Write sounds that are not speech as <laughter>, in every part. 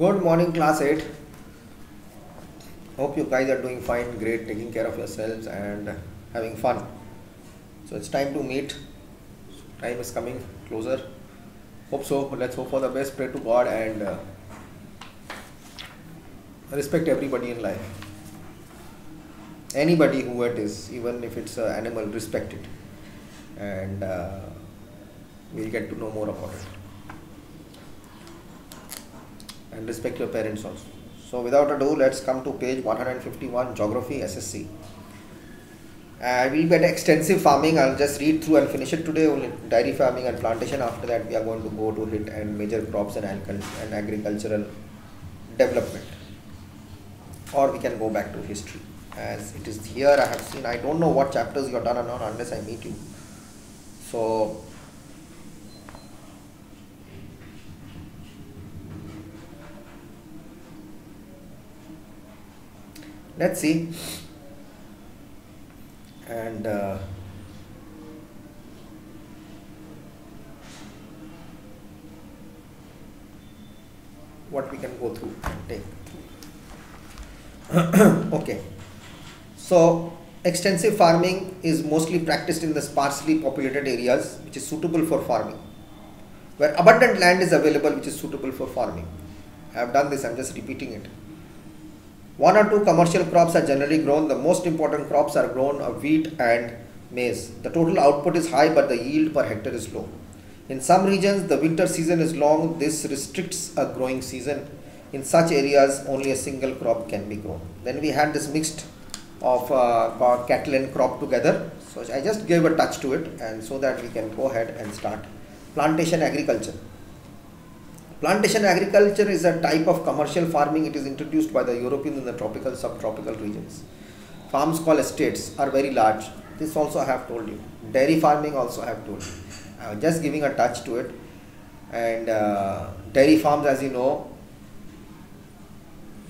Good morning, class 8. Hope you guys are doing fine, great, taking care of yourselves and having fun. So it's time to meet. Time is coming closer. Hope so. Let's hope for the best. Pray to God and uh, respect everybody in life. Anybody who it is, even if it's an animal, respect it. And uh, we'll get to know more about it. And respect your parents also. So without ado, let's come to page 151, Geography SSC. I uh, will get extensive farming. I'll just read through and finish it today. Only dairy farming and plantation. After that, we are going to go to hit and major crops and, and agricultural development. Or we can go back to history. As it is here, I have seen. I don't know what chapters you have done or not unless I meet you. So let's see. And uh, what we can go through and take. <coughs> Okay. So extensive farming is mostly practiced in the sparsely populated areas which is suitable for farming where abundant land is available which is suitable for farming. I have done this i'm just repeating it one or two commercial crops are generally grown. The most important crops are grown of wheat and maize. The total output is high, but the yield per hectare is low. In some regions, the winter season is long. This restricts a growing season. In such areas, only a single crop can be grown. Then we had this mixed of uh, cattle and crop together. So I just gave a touch to it, and so that we can go ahead and start plantation agriculture. Plantation agriculture is a type of commercial farming. It is introduced by the Europeans in the tropical, subtropical regions. Farms called estates are very large. This also I have told you. Dairy farming also I have told you. I am just giving a touch to it. And uh, dairy farms, as you know,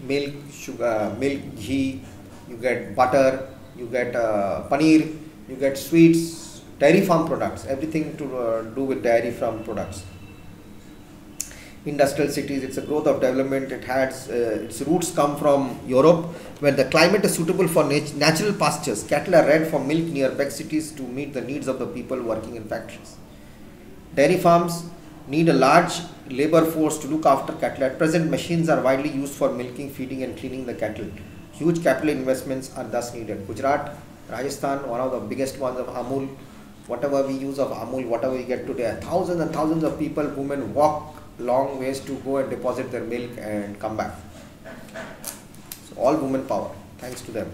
milk, sugar, milk, ghee, you get butter, you get uh, paneer, you get sweets, dairy farm products, everything to uh, do with dairy farm products industrial cities. It's a growth of development. It has uh, its roots come from Europe, where the climate is suitable for nat- natural pastures. Cattle are reared for milk near big cities to meet the needs of the people working in factories. Dairy farms need a large labor force to look after cattle. At present, machines are widely used for milking, feeding, and cleaning the cattle. Huge capital investments are thus needed. Gujarat, Rajasthan, one of the biggest ones of Amul. Whatever we use of Amul, whatever we get today, thousands and thousands of people, women walk long ways to go and deposit their milk and come back. So all woman power, thanks to them.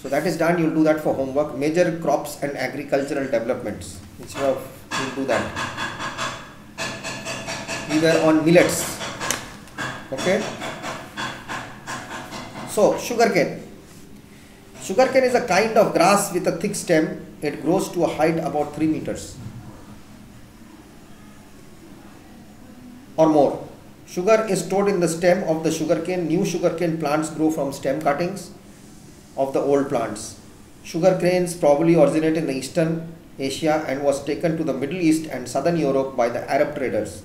So that is done, you'll do that for homework. Major crops and agricultural developments. Instead of you'll do that. We were on millets. Okay. So sugarcane. Sugarcane is a kind of grass with a thick stem. It grows to a height about 3 meters. Or more. Sugar is stored in the stem of the sugarcane. New sugarcane plants grow from stem cuttings of the old plants. Sugar canes probably originated in eastern Asia and was taken to the Middle East and southern Europe by the Arab traders.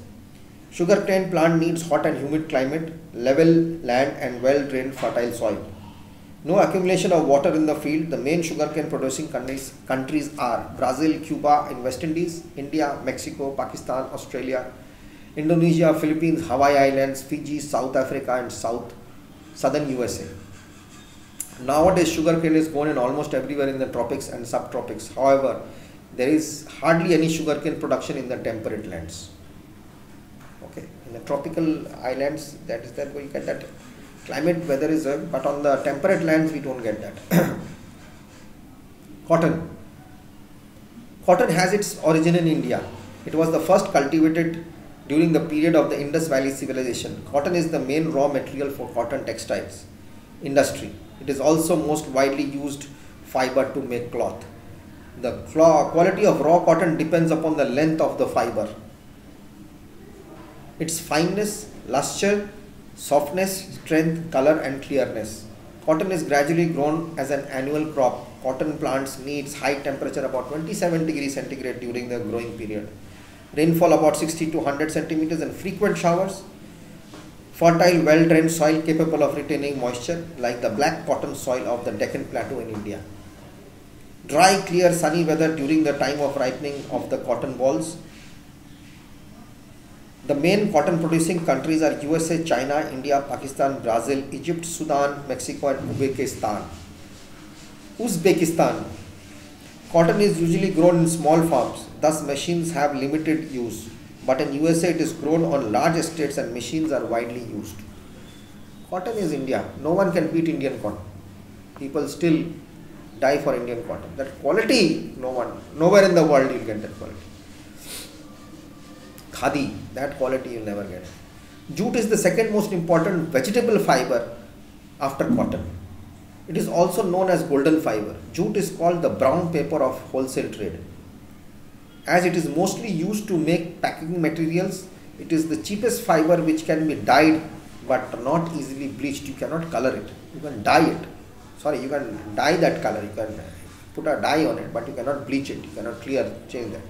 Sugarcane plant needs hot and humid climate, level land and well drained fertile soil. No accumulation of water in the field. The main sugarcane producing countries, countries are Brazil, Cuba in West Indies, India, Mexico, Pakistan, Australia, Indonesia, Philippines, Hawaii Islands, Fiji, South Africa, and South Southern USA. Nowadays, sugarcane is grown in almost everywhere in the tropics and subtropics. However, there is hardly any sugarcane production in the temperate lands. Okay, in the tropical islands, that is that we get that climate weather is a, but on the temperate lands we don't get that. <coughs> Cotton. Cotton has its origin in India. It was the first cultivated during the period of the Indus Valley civilization. Cotton is the main raw material for cotton textiles industry. It is also most widely used fiber to make cloth. The quality of raw cotton depends upon the length of the fiber, its fineness, luster, softness, strength, color, and clearness. Cotton is gradually grown as an annual crop. Cotton plants needs high temperature about 27 degrees centigrade during the growing period rainfall about 60 to 100 centimeters and frequent showers Fertile, well drained soil capable of retaining moisture, like the black cotton soil of the Deccan Plateau in India. Dry, clear, sunny weather during the time of ripening of the cotton balls. The main cotton producing countries are USA, China, India, Pakistan, Brazil, Egypt, Sudan, Mexico, and Uzbekistan. Uzbekistan. Cotton is usually grown in small farms, thus, machines have limited use but in USA it is grown on large estates and machines are widely used. Cotton is India. No one can beat Indian cotton. People still die for Indian cotton. That quality, no one, nowhere in the world you'll get that quality. Khadi, that quality you'll never get. Jute is the second most important vegetable fiber after cotton. It is also known as golden fiber. Jute is called the brown paper of wholesale trade. As it is mostly used to make packing materials it is the cheapest fiber which can be dyed but not easily bleached. You cannot color it. You can dye it. Sorry you can dye that color. You can put a dye on it but you cannot bleach it. You cannot clear change that.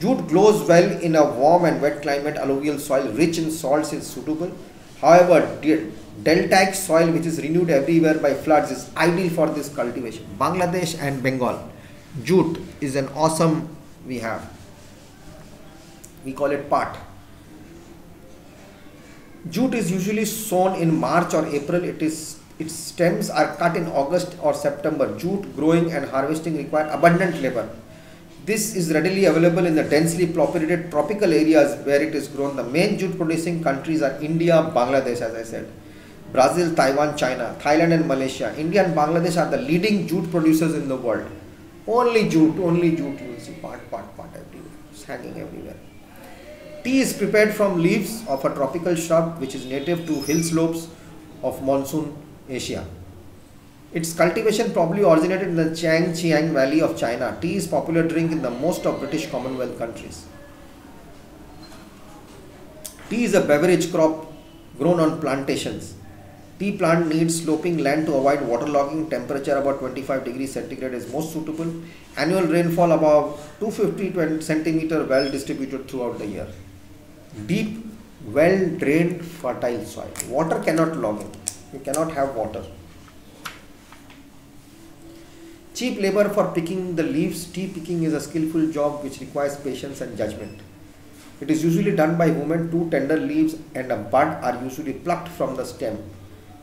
Jute grows well in a warm and wet climate. Alluvial soil rich in salts is suitable however deltaic soil which is renewed everywhere by floods is ideal for this cultivation bangladesh and bengal jute is an awesome we have. We call it part. Jute is usually sown in March or April. It is its stems are cut in August or September. Jute growing and harvesting require abundant labor. This is readily available in the densely populated tropical areas where it is grown. The main jute producing countries are India, Bangladesh, as I said, Brazil, Taiwan, China, Thailand, and Malaysia. India and Bangladesh are the leading jute producers in the world. Only jute, only jute you will see part, part, part everywhere. It's hanging everywhere. Tea is prepared from leaves of a tropical shrub which is native to hill slopes of monsoon Asia. Its cultivation probably originated in the Changjiang Valley of China. Tea is popular drink in the most of British Commonwealth countries. Tea is a beverage crop grown on plantations. Tea plant needs sloping land to avoid waterlogging. Temperature about 25 degrees centigrade is most suitable. Annual rainfall above 250 centimeter well distributed throughout the year. Deep, well drained, fertile soil. Water cannot log in. You cannot have water. Cheap labor for picking the leaves. Tea picking is a skillful job which requires patience and judgment. It is usually done by women. Two tender leaves and a bud are usually plucked from the stem.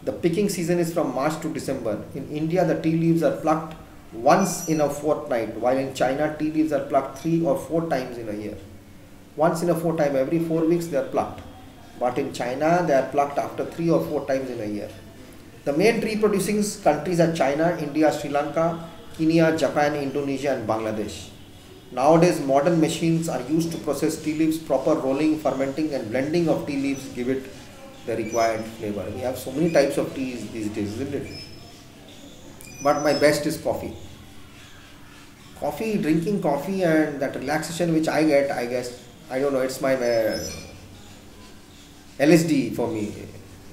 The picking season is from March to December. In India, the tea leaves are plucked once in a fortnight, while in China, tea leaves are plucked three or four times in a year. Once in a four time, every four weeks they are plucked. But in China, they are plucked after three or four times in a year. The main tree producing countries are China, India, Sri Lanka, Kenya, Japan, Indonesia, and Bangladesh. Nowadays, modern machines are used to process tea leaves. Proper rolling, fermenting, and blending of tea leaves give it the required flavor. We have so many types of teas these days, isn't it? But my best is coffee. Coffee, drinking coffee, and that relaxation which I get, I guess, I don't know, it's my uh, LSD for me.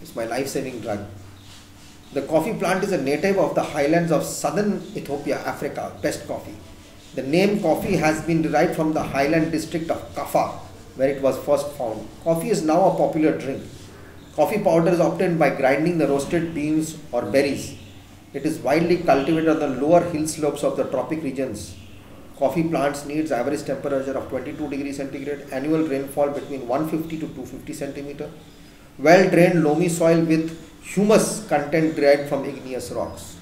It's my life saving drug. The coffee plant is a native of the highlands of southern Ethiopia, Africa, best coffee. The name coffee has been derived from the highland district of Kaffa, where it was first found. Coffee is now a popular drink. Coffee powder is obtained by grinding the roasted beans or berries. It is widely cultivated on the lower hill slopes of the tropic regions. Coffee plants needs average temperature of 22 degrees centigrade, annual rainfall between 150 to 250 centimeter, well drained loamy soil with humus content derived from igneous rocks.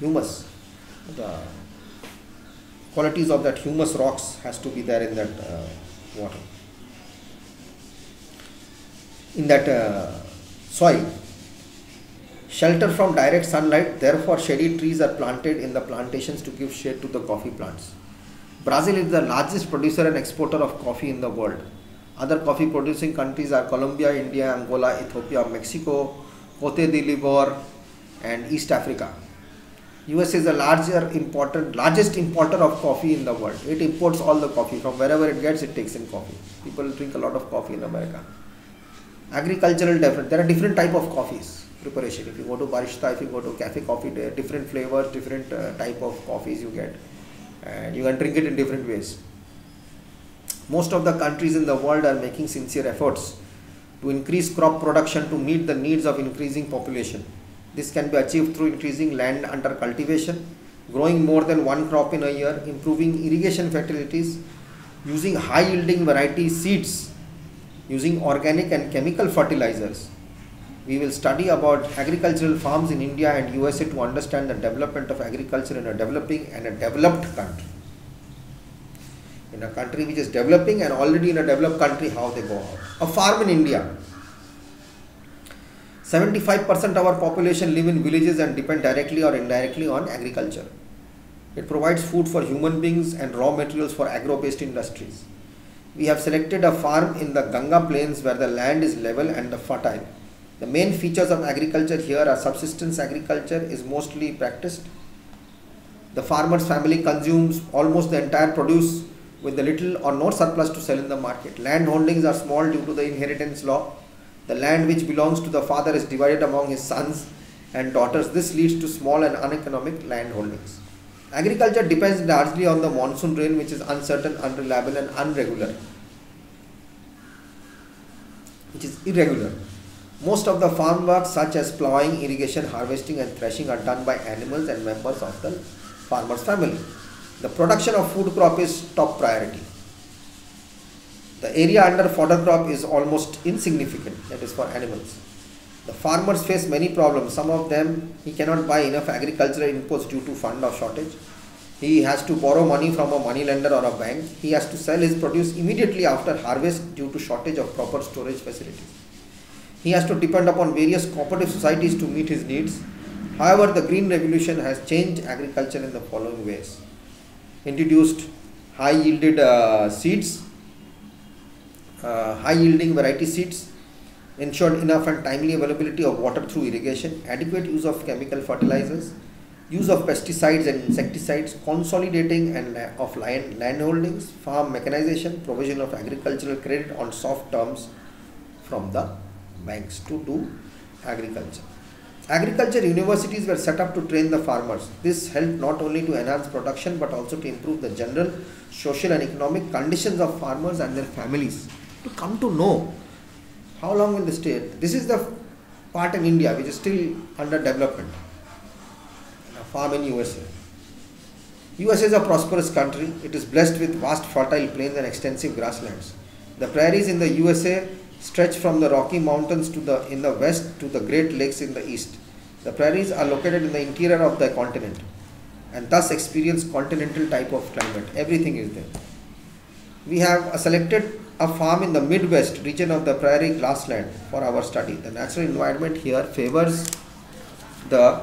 Humus, the qualities of that humus rocks has to be there in that uh, water in that uh, soil. Shelter from direct sunlight, therefore, shady trees are planted in the plantations to give shade to the coffee plants. Brazil is the largest producer and exporter of coffee in the world. Other coffee producing countries are Colombia, India, Angola, Ethiopia, Mexico, Cote d'Ivoire, and East Africa. US is the larger important, largest importer of coffee in the world. It imports all the coffee from wherever it gets, it takes in coffee. People drink a lot of coffee in America agricultural different there are different type of coffees preparation if you go to barista if you go to cafe coffee different flavors different uh, type of coffees you get and you can drink it in different ways most of the countries in the world are making sincere efforts to increase crop production to meet the needs of increasing population. This can be achieved through increasing land under cultivation, growing more than one crop in a year, improving irrigation facilities, using high yielding variety seeds, using organic and chemical fertilizers. We will study about agricultural farms in India and USA to understand the development of agriculture in a developing and a developed country. In a country which is developing and already in a developed country, how they go out. A farm in India 75% of our population live in villages and depend directly or indirectly on agriculture. It provides food for human beings and raw materials for agro-based industries. We have selected a farm in the Ganga plains where the land is level and the fertile. The main features of agriculture here are subsistence agriculture is mostly practiced. The farmer's family consumes almost the entire produce with the little or no surplus to sell in the market. Land holdings are small due to the inheritance law the land which belongs to the father is divided among his sons and daughters. This leads to small and uneconomic land holdings. Agriculture depends largely on the monsoon rain, which is uncertain, unreliable, and unregular, which is irregular. Most of the farm work, such as plowing, irrigation, harvesting, and threshing, are done by animals and members of the farmer's family. The production of food crop is top priority. The area under fodder crop is almost insignificant, that is for animals. The farmers face many problems. Some of them he cannot buy enough agricultural inputs due to fund or shortage. He has to borrow money from a money lender or a bank. He has to sell his produce immediately after harvest due to shortage of proper storage facilities. He has to depend upon various cooperative societies to meet his needs. However, the Green Revolution has changed agriculture in the following ways. Introduced high yielded uh, seeds uh, high yielding variety seeds, ensured enough and timely availability of water through irrigation, adequate use of chemical fertilizers, use of pesticides and insecticides, consolidating and of land, land holdings, farm mechanization, provision of agricultural credit on soft terms from the banks to do agriculture. Agriculture universities were set up to train the farmers. This helped not only to enhance production but also to improve the general social and economic conditions of farmers and their families to come to know how long will they stay. This is the part in India which is still under development. A farm in USA. USA is a prosperous country. It is blessed with vast fertile plains and extensive grasslands. The prairies in the USA stretch from the Rocky Mountains to the in the west to the Great Lakes in the east. The prairies are located in the interior of the continent and thus experience continental type of climate. Everything is there. We have selected a farm in the Midwest region of the prairie grassland for our study. The natural environment here favors the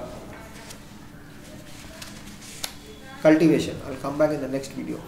cultivation. I'll come back in the next video.